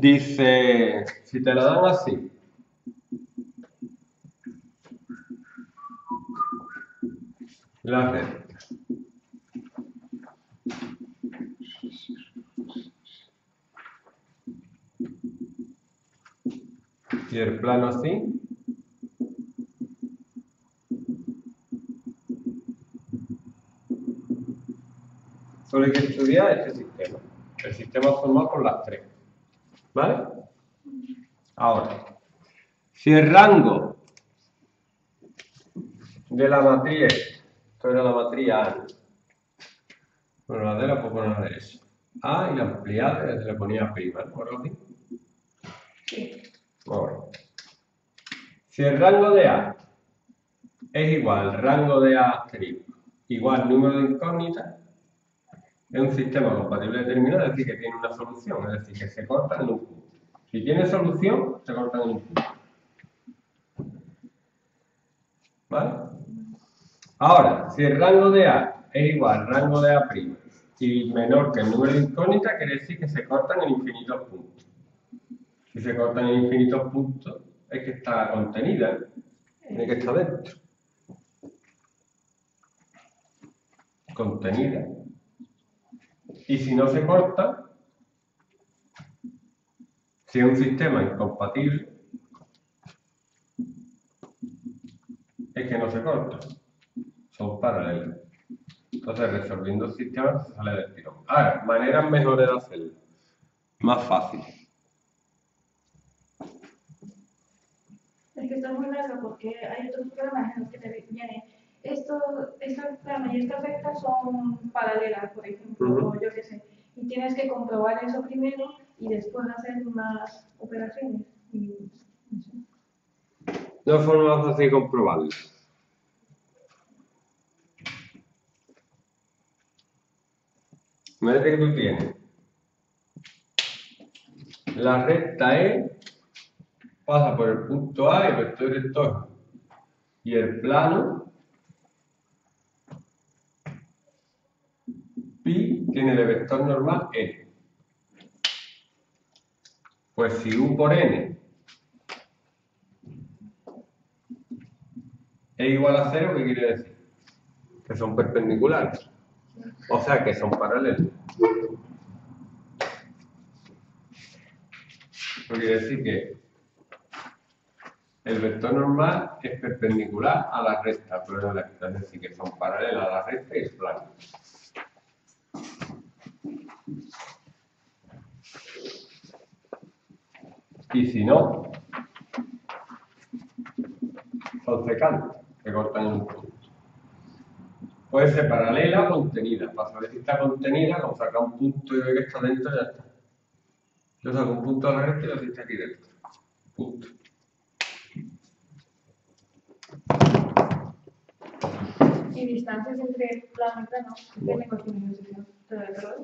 Dice, si te lo dan así, la recta. Y el plano así. Solo hay que estudiar este sistema. El sistema formado por las tres. ¿Vale? Ahora, si el rango de la matriz, esto era la matriz A, bueno, la D la puedo poner a la derecha. A y la ampliada se le ponía prima, ¿no? ¿Por así? Sí. Si el rango de A es igual al rango de A asterisco igual número de incógnitas, es un sistema compatible determinado, es decir, que tiene una solución, es decir, que se cortan en un punto. Si tiene solución, se cortan en un punto. ¿Vale? Ahora, si el rango de A es igual al rango de A' y menor que el número de incógnitas, quiere decir que se cortan en infinitos puntos. Si se cortan en infinitos puntos, es que está contenida, tiene que estar dentro. Contenida. Y si no se corta, si es un sistema incompatible, es que no se corta. Son paralelos. Entonces, resolviendo el sistema se sale del tirón. Ahora, maneras mejores de hacerlo. Más fácil. Es que está muy largo porque hay otros programas en los que te viene. Esto, esta trama y esta recta son paralelas, por ejemplo, Ujú. o yo qué sé. Y tienes que comprobar eso primero y después hacer más operaciones. Y, no sé. De una forma más fácil de comprobarlo. Imagínate que tú tienes la recta E pasa por el punto A y el vector director y el plano pi tiene de vector normal N. Pues si U por N es igual a cero, ¿qué quiere decir? Que son perpendiculares. O sea, que son paralelos. Quiere decir que el vector normal es perpendicular a la recta, pero no a la recta, es decir, que son paralelas a la recta y el plano. Y si no, son secantes, que cortan en un punto. Puede ser paralela o contenida. Para saber si está contenida, como saca un punto y ve que está dentro, ya está. Yo saco un punto a la recta y lo si está aquí dentro. Punto. Y distancias entre plano y plano, ¿qué negociación? ¿Te lo